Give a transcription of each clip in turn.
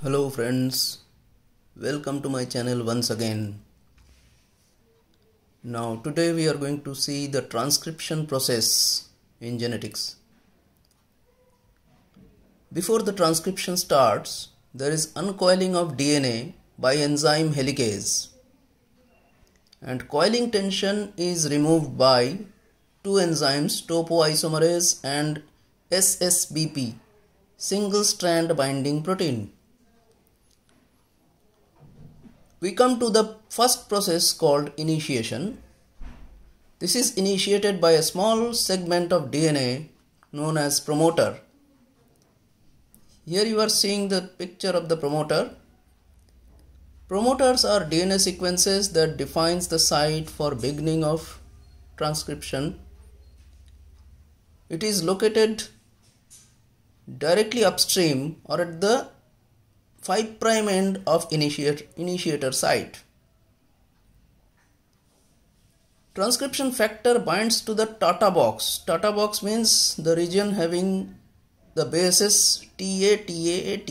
Hello friends, welcome to my channel once again. Now today we are going to see the transcription process in genetics. Before the transcription starts, there is uncoiling of DNA by enzyme helicase and coiling tension is removed by two enzymes topoisomerase and SSBP single strand binding protein. We come to the first process called initiation. This is initiated by a small segment of DNA known as promoter. Here you are seeing the picture of the promoter. Promoters are DNA sequences that defines the site for beginning of transcription. It is located directly upstream or at the 5 prime end of initiate, initiator site. Transcription factor binds to the Tata box. Tata box means the region having the bases TA, TA, AT.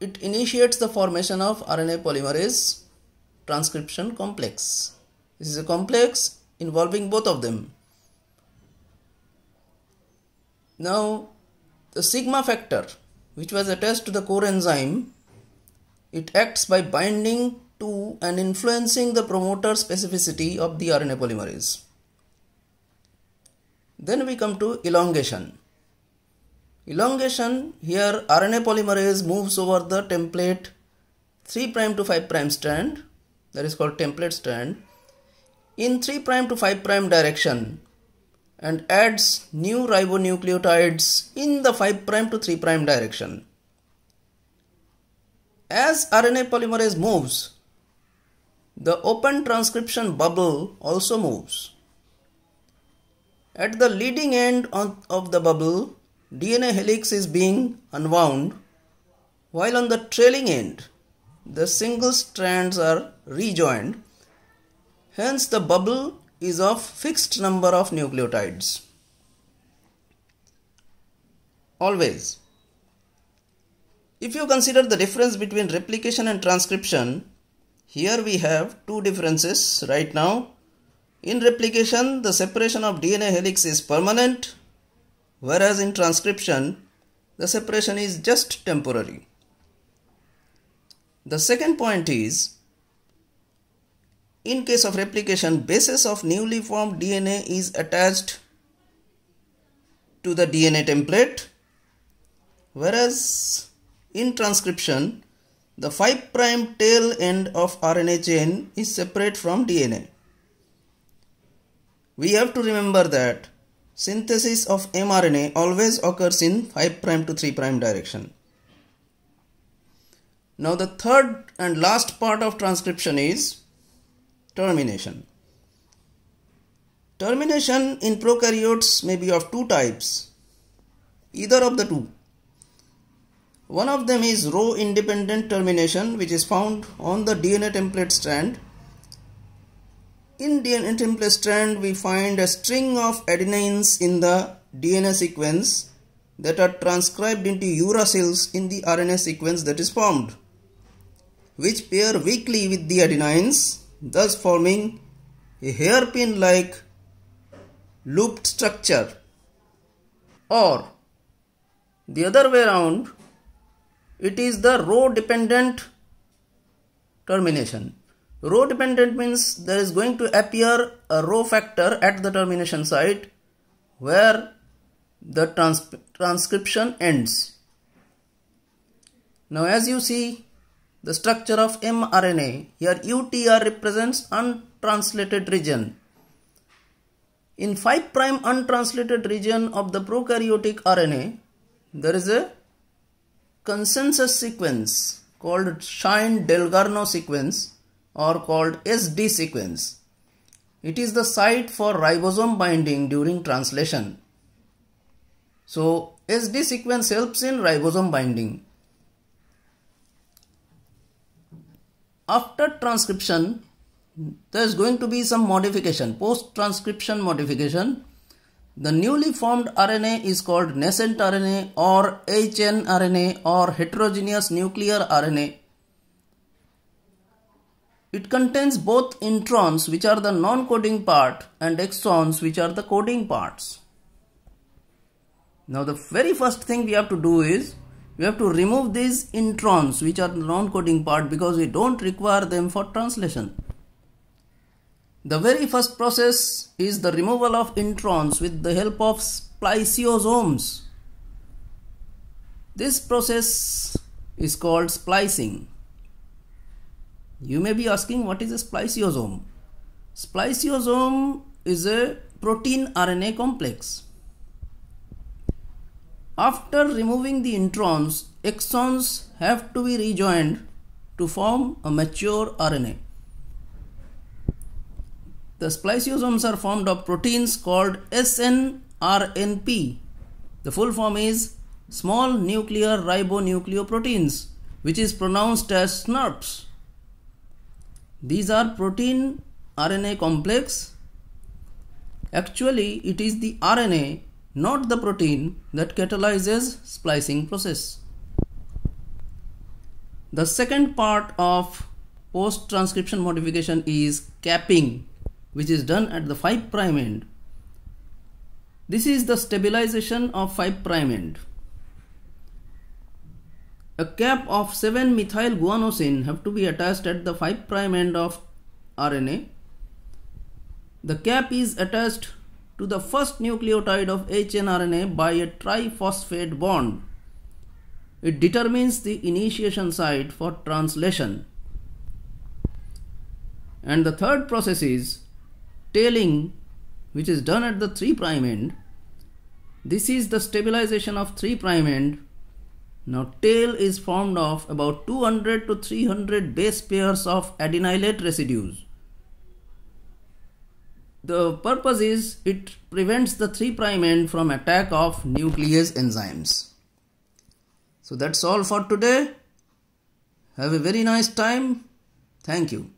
It initiates the formation of RNA polymerase transcription complex. This is a complex involving both of them. Now, the sigma factor, which was attached to the core enzyme, it acts by binding to and influencing the promoter specificity of the RNA polymerase. Then we come to elongation. Elongation, here RNA polymerase moves over the template 3' to 5' strand, that is called template strand, in 3' to 5' direction and adds new ribonucleotides in the 5' to 3' direction. As RNA polymerase moves, the open transcription bubble also moves. At the leading end of the bubble, DNA helix is being unwound, while on the trailing end, the single strands are rejoined. Hence, the bubble is of fixed number of nucleotides. Always. If you consider the difference between replication and transcription, here we have two differences right now. In replication, the separation of DNA helix is permanent, whereas in transcription, the separation is just temporary. The second point is in case of replication, basis of newly formed DNA is attached to the DNA template, whereas in transcription, the 5' tail end of RNA chain is separate from DNA. We have to remember that synthesis of mRNA always occurs in 5' to 3' direction. Now the third and last part of transcription is Termination. Termination in prokaryotes may be of two types, either of the two. One of them is rho independent termination which is found on the DNA template strand. In DNA template strand we find a string of adenines in the DNA sequence that are transcribed into uracils in the RNA sequence that is formed which pair weakly with the adenines thus forming a hairpin like looped structure. Or the other way around it is the rho dependent termination. Rho dependent means there is going to appear a rho factor at the termination site where the trans transcription ends. Now as you see the structure of mRNA. Here UTR represents untranslated region. In 5' untranslated region of the prokaryotic RNA, there is a consensus sequence called Shine-Dalgarno sequence or called SD sequence. It is the site for ribosome binding during translation. So SD sequence helps in ribosome binding. After transcription there is going to be some modification post transcription modification The newly formed RNA is called nascent RNA or hnRNA or heterogeneous nuclear RNA. It contains both introns which are the non-coding part and exons which are the coding parts. Now the very first thing we have to do is we have to remove these introns which are non-coding part because we don't require them for translation. The very first process is the removal of introns with the help of spliceosomes. This process is called splicing. You may be asking what is a spliceosome? Spliceosome is a protein RNA complex. After removing the introns, exons have to be rejoined to form a mature RNA. The spliceosomes are formed of proteins called snRNP. The full form is small nuclear ribonucleoproteins, which is pronounced as SNRPs. These are protein RNA complex. Actually, it is the RNA, not the protein, that catalyzes splicing process. The second part of post-transcription modification is capping which is done at the 5 prime end. This is the stabilization of 5 prime end. A cap of 7 methyl guanosine have to be attached at the 5 prime end of RNA. The cap is attached to the first nucleotide of hnRNA by a triphosphate bond. It determines the initiation site for translation. And the third process is tailing which is done at the 3 prime end. This is the stabilization of 3 prime end. Now tail is formed of about 200 to 300 base pairs of adenylate residues. The purpose is it prevents the 3 prime end from attack of nuclease enzymes. So that's all for today. Have a very nice time. Thank you.